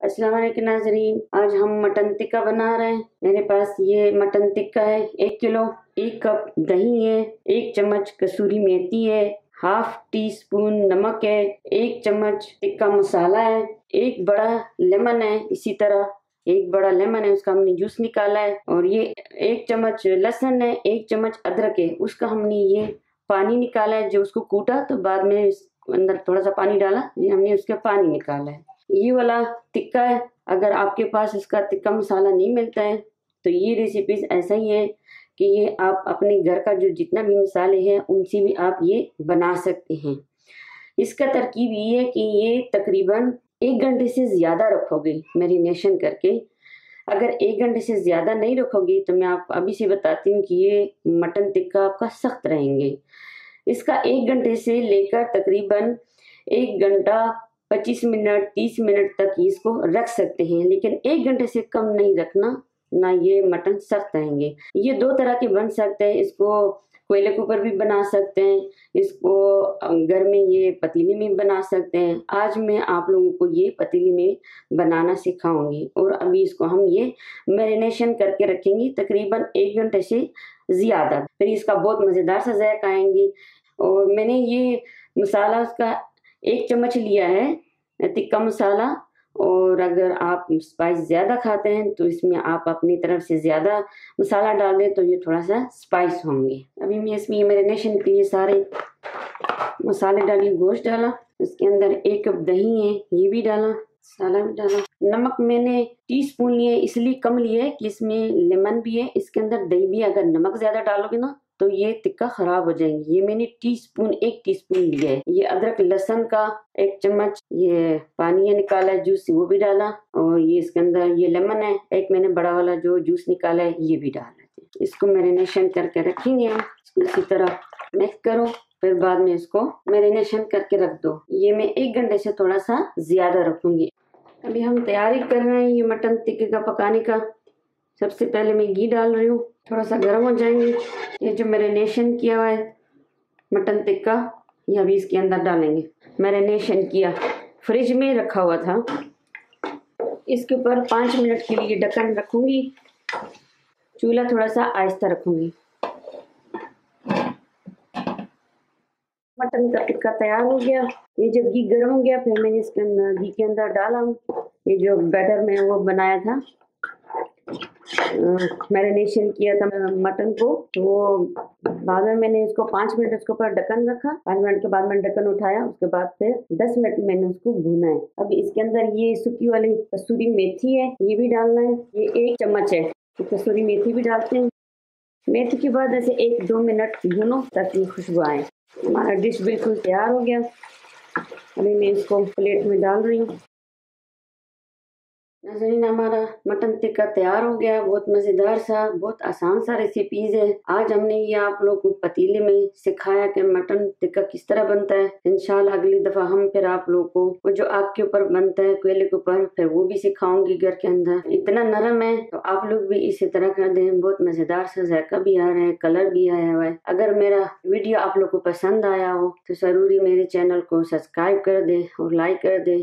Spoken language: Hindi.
अस्सलाम वालेकुम नाजरीन। आज हम मटन टिक्का बना रहे हैं। मेरे पास ये मटन टिक्का है, एक किलो, एक कप दही है, एक चम्मच कसूरी मेथी है, हाफ़ टी स्पून नमक है, एक चम्मच टिक्का मसाला है, एक बड़ा लेमन है, इसी तरह एक बड़ा लेमन है, उसका हमने जूस निकाला है, और ये एक चम्मच लहसुन है, एक चम्मच अदरक है, उसका हमने ये पानी निकाला है, जो उसको कूटा तो बाद में अंदर थोड़ा सा पानी डाला, ये हमने उसका पानी निकाला है। ये वाला टिक्का है। अगर आपके पास इसका टिक्का मसाला नहीं मिलता है तो ये रेसिपीज़ ऐसा ही है कि ये आप अपने घर का जो जितना भी मसाले हैं, उनसे भी आप ये बना सकते हैं। इसका तरकीब ये है कि ये तकरीबन एक घंटे से ज़्यादा रखोगे मेरीनेशन करके। अगर एक घंटे से ज़्यादा नहीं रखोगे तो मैं आप, अभी से बताती हूँ कि ये मटन टिक्का आपका सख्त रहेंगे। इसका एक घंटे से लेकर तकरीबन एक घंटा पच्चीस मिनट, तीस मिनट तक इसको रख सकते हैं, लेकिन एक घंटे से कम नहीं रखना, ना ये मटन सख्त रहेंगे ये दो तरह के बन सकते हैं, इसको कोयले के ऊपर भी बना सकते हैं, इसको घर में ये पतीली में बना सकते हैं। आज मैं आप लोगों को ये पतीली में बनाना सिखाऊँगी, और अभी इसको हम ये मैरिनेशन करके रखेंगे, तकरीबन एक घंटे से ज़्यादा। फिर इसका बहुत मज़ेदार सा जैक आएँगी, और मैंने ये मसाला उसका एक चम्मच लिया है तिक्का मसाला और अगर आप स्पाइस ज़्यादा खाते हैं तो इसमें आप अपनी तरफ़ से ज़्यादा मसाला डाल दें तो ये थोड़ा सा स्पाइस होंगे। अभी मैं इसमें मेरीनेशन के लिए सारे मसाले डाली, गोश्त डाला, इसके अंदर एक कप दही है, ये भी डाला मसाला भी डाला। नमक मैंने टी स्पून लिए, इसलिए कम लिए कि इसमें लेमन भी है, इसके अंदर दही भी अगर नमक ज़्यादा डालोगे ना तो ये टिक्का खराब हो जाएँगे। ये मैंने टीस्पून, एक टीस्पून लिया है। ये अदरक, लहसन का एक चम्मच, ये पानी है निकाला है, जूस वो भी डाला और ये इसके अंदर ये लेमन है, एक मैंने बड़ा वाला जो जूस निकाला है, ये भी डाला है। इसको मेरीनेशन करके रखेंगे हम। इसी तरह मिक्स करो, फिर बाद में इसको मेरीनेशन करके रख दो। ये मैं एक घंटे से थोड़ा सा ज़्यादा रखूँगी। अभी हम तैयारी कर रहे हैं ये मटन टिक्के का पकाने का। सबसे पहले मैं घी डाल रही हूँ। थोड़ा सा गर्म हो जाएँगे। ये जो मैरिनेशन किया हुआ है, मटन टिक्का, ये अभी इसके अंदर डालेंगे। मैरिनेशन किया। फ्रिज में रखा हुआ था। इसके ऊपर पाँच मिनट के लिए ढक्कन रखूँगी। चूल्हा थोड़ा सा आहिस्ता रखूँगी। मटन का टिक्का तैयार हो गया। ये जब घी गर्म हो गया, फिर मैंने इसके अंदर घी के अंदर डाला। ये जो बैटर में वो बनाया था। मैरिनेशन किया था मटन को तो बाद में मैंने इसको पाँच मिनट उसके ऊपर ढक्कन रखा, पाँच मिनट के बाद मैंने ढक्कन उठाया, उसके बाद फिर दस मिनट मैंने उसको भूना है। अब इसके अंदर ये सूखी वाली कसूरी मेथी है, ये भी डालना है, ये एक चम्मच है तो कसूरी मेथी भी डालते हैं। मेथी के बाद ऐसे एक दो मिनट भूनो, ताकि खुशबू आए। हमारा डिश बिल्कुल तैयार हो गया। अभी मैं इसको प्लेट में डाल रही हूँ। नजरीन, हमारा मटन टिक्का तैयार हो गया, बहुत मज़ेदार सा, बहुत आसान सा रेसिपीज़ है। आज हमने ये आप लोग को पतीले में सिखाया कि मटन टिक्का किस तरह बनता है। इनशाला अगली दफ़ा हम फिर आप लोग को, वो जो आग के ऊपर बनता है कोयले के ऊपर, फिर वो भी सिखाऊँगी घर के अंदर। इतना नरम है तो आप लोग भी इसी तरह कर दें। बहुत मज़ेदार सा जायका भी आ रहा है, कलर भी आया हुआ है। अगर मेरा वीडियो आप लोग को पसंद आया हो तो ज़रूरी मेरे चैनल को सब्सक्राइब कर दे और लाइक कर दे।